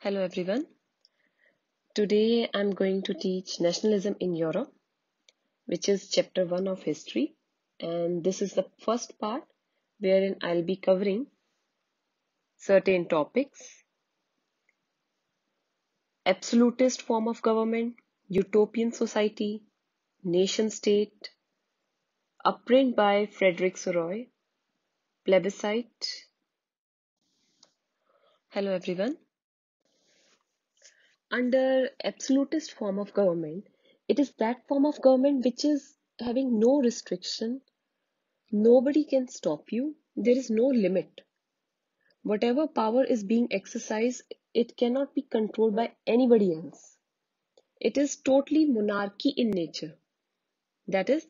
Hello everyone. Today I'm going to teach Nationalism in Europe, which is chapter 1 of history. And this is the first part wherein I'll be covering certain topics. Absolutist form of government, utopian society, nation state, upprint by Frederic Sorrieu, plebiscite. Hello everyone. Under absolutist form of government, it is that form of government which is having no restriction. Nobody can stop you. There is no limit. Whatever power is being exercised, it cannot be controlled by anybody else. It is totally monarchy in nature. That is,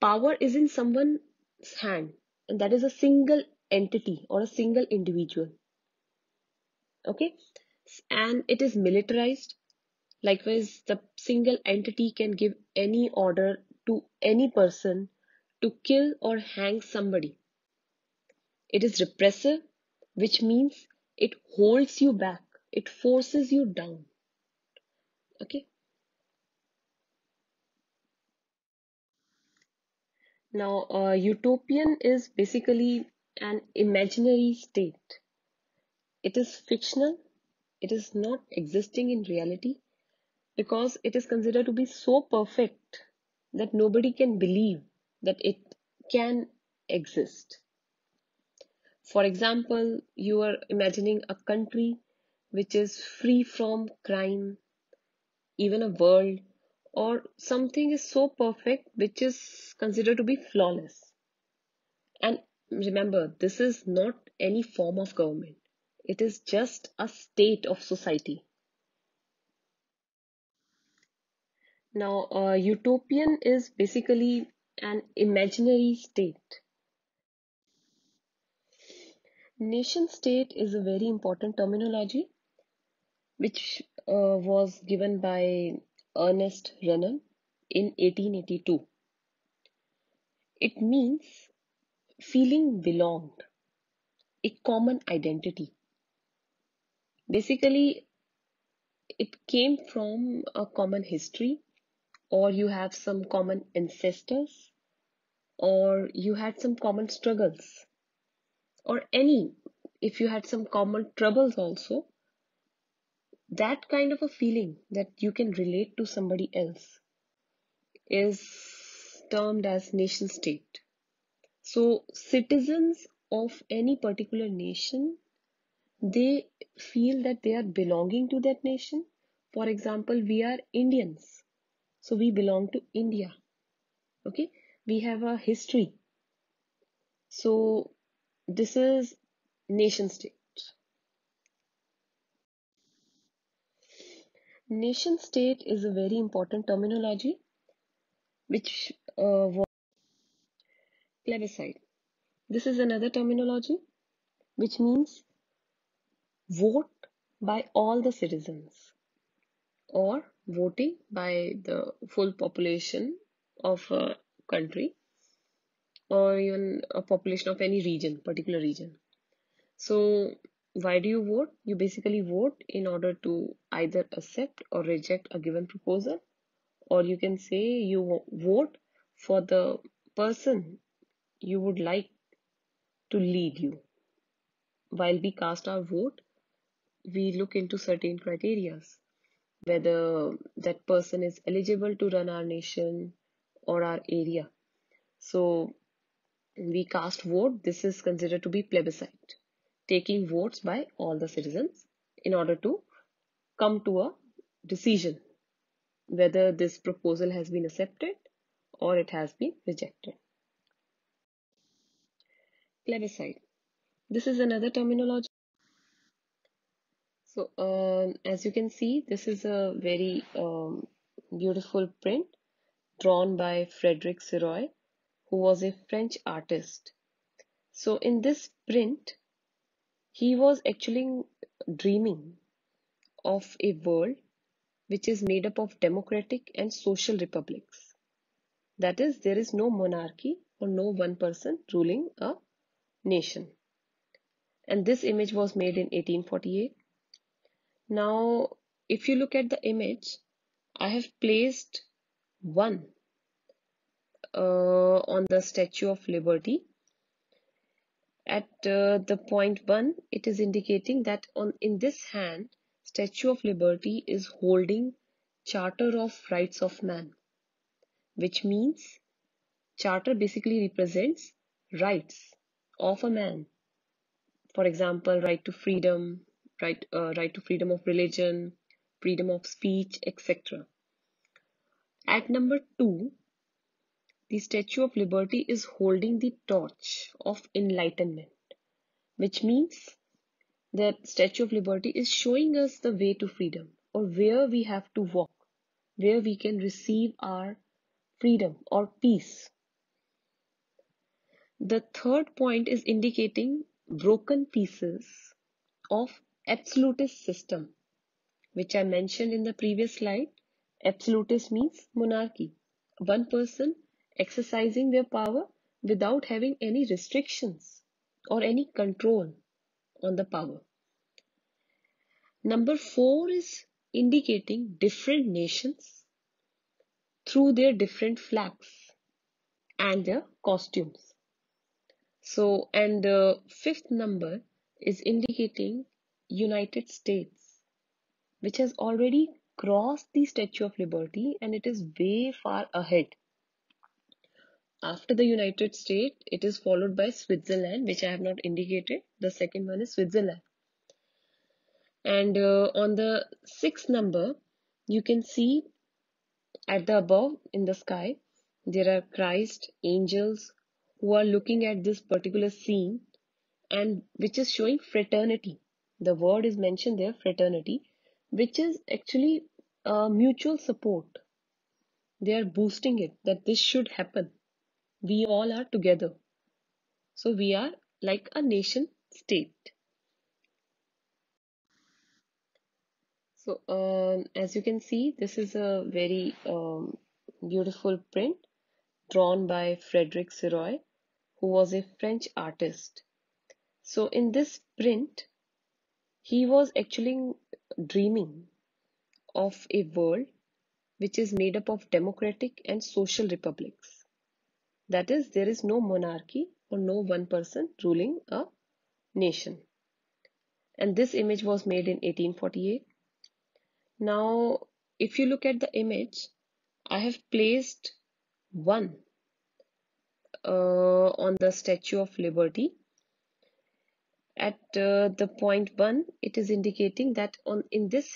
power is in someone's hand, and that is a single entity or a single individual. Okay, and it is militarized. Likewise, the single entity can give any order to any person to kill or hang somebody. It is repressive, which means it holds you back, it forces you down. Okay. Now, uh, utopian is basically an imaginary state. It is fictional it is not existing in reality because it is considered to be so perfect that nobody can believe that it can exist. For example, you are imagining a country which is free from crime, even a world, or something is so perfect which is considered to be flawless. And remember, this is not any form of government. It is just a state of society. Now, utopian is basically an imaginary state. Nation state is a very important terminology which uh, was given by Ernest Renan in 1882. It means feeling belonged, a common identity. Basically, it came from a common history, or you have some common ancestors, or you had some common struggles, or any, if you had some common troubles also, that kind of a feeling that you can relate to somebody else is termed as nation state. So, citizens of any particular nation they feel that they are belonging to that nation. For example, we are Indians, so we belong to India. Okay, we have a history. So, this is nation state. Nation state is a very important terminology which uh, was plebiscite. This is another terminology which means vote by all the citizens or voting by the full population of a country or even a population of any region, particular region. So, why do you vote? You basically vote in order to either accept or reject a given proposal, or you can say you vote for the person you would like to lead you. While we cast our vote, we look into certain criterias whether that person is eligible to run our nation or our area. So we cast vote. This is considered to be plebiscite taking votes by all the citizens in order to come to a decision whether this proposal has been accepted or it has been rejected. Plebiscite. This is another terminology so um, as you can see, this is a very um, beautiful print drawn by Frederic Sorrieu, who was a French artist. So in this print, he was actually dreaming of a world which is made up of democratic and social republics. That is, there is no monarchy or no one person ruling a nation. And this image was made in 1848 Now, if you look at the image, I have placed one uh, on the Statue of Liberty. At uh, the point one, it is indicating that on in this hand, Statue of Liberty is holding Charter of Rights of Man, which means Charter basically represents rights of a man. For example, right to freedom, right, uh, right to freedom of religion, freedom of speech, etc. At number two, the Statue of Liberty is holding the torch of enlightenment, which means that Statue of Liberty is showing us the way to freedom or where we have to walk, where we can receive our freedom or peace. The third point is indicating broken pieces of absolutist system, which I mentioned in the previous slide. Absolutist means monarchy. One person exercising their power without having any restrictions or any control on the power. Number four is indicating different nations through their different flags and their costumes. So, and the fifth number is indicating United States, which has already crossed the Statue of Liberty and it is way far ahead. After the United States, it is followed by Switzerland, which I have not indicated. The second one is Switzerland. And uh, on the sixth number, you can see at the above in the sky, there are Christ, angels who are looking at this particular scene and which is showing fraternity. The word is mentioned there, fraternity, which is actually mutual support. They are boosting it that this should happen. We all are together. So we are like a nation state. So um, as you can see, this is a very um, beautiful print drawn by Frederic Sorrieu, who was a French artist. So in this print, he was actually dreaming of a world which is made up of democratic and social republics. That is, there is no monarchy or no one person ruling a nation. And this image was made in 1848 now, if you look at the image, I have placed one uh, on the Statue of Liberty. At uh, the point one, it is indicating that on in this